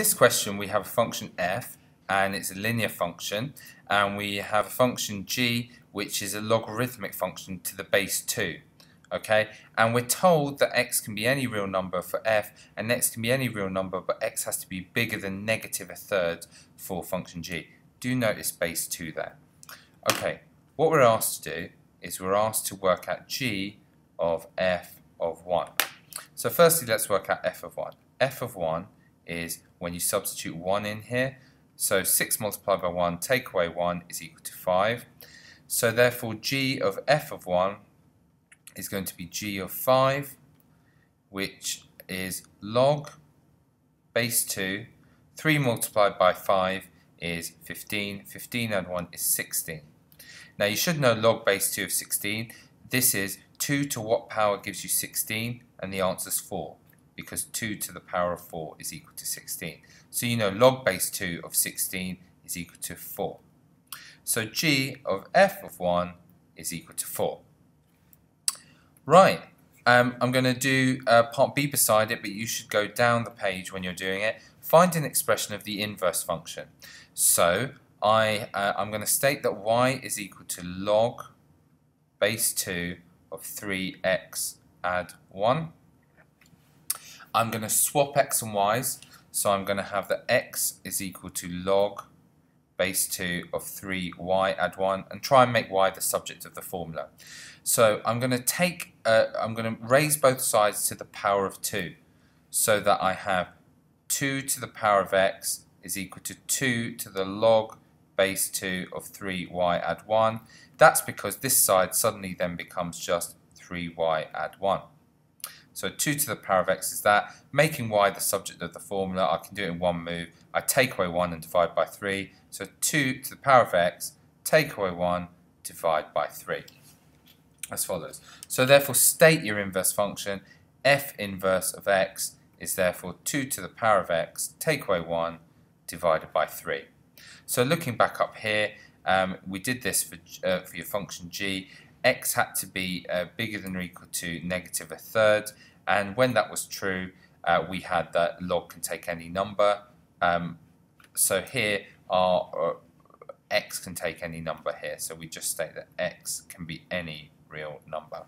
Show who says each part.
Speaker 1: this question we have a function f and it's a linear function and we have a function g which is a logarithmic function to the base 2 okay? And we're told that x can be any real number for f and x can be any real number but x has to be bigger than negative a third for function g. Do notice base 2 there. Okay what we're asked to do is we're asked to work out g of f of 1 so firstly let's work out f of 1 f of 1 is when you substitute 1 in here so 6 multiplied by 1 take away 1 is equal to 5 so therefore g of f of 1 is going to be g of 5, which is log base 2. 3 multiplied by 5 is 15. 15 add 1 is 16. Now you should know log base 2 of 16. This is 2 to what power gives you 16? And the answer is 4 because 2 to the power of 4 is equal to 16. So you know log base 2 of 16 is equal to 4. So g of f of 1 is equal to 4. Right, um, I'm going to do uh, part B beside it, but you should go down the page when you're doing it. Find an expression of the inverse function. So I, uh, I'm going to state that y is equal to log base 2 of 3x add 1. I'm going to swap x and y's, so I'm going to have that x is equal to log base 2 of 3y add 1 and try and make y the subject of the formula. So I'm going to take, uh, I'm going to raise both sides to the power of 2 so that I have 2 to the power of x is equal to 2 to the log base 2 of 3y add 1. That's because this side suddenly then becomes just 3y add 1. So 2 to the power of x is that. Making y the subject of the formula, I can do it in one move. I take away 1 and divide by 3. So 2 to the power of x, take away 1, divide by 3. As follows. So therefore state your inverse function. f inverse of x is therefore 2 to the power of x, take away 1, divided by 3. So looking back up here, um, we did this for, uh, for your function g. x had to be uh, bigger than or equal to negative a third. And when that was true uh, we had that log can take any number. Um, so here our uh, x can take any number here. So we just state that x can be any real number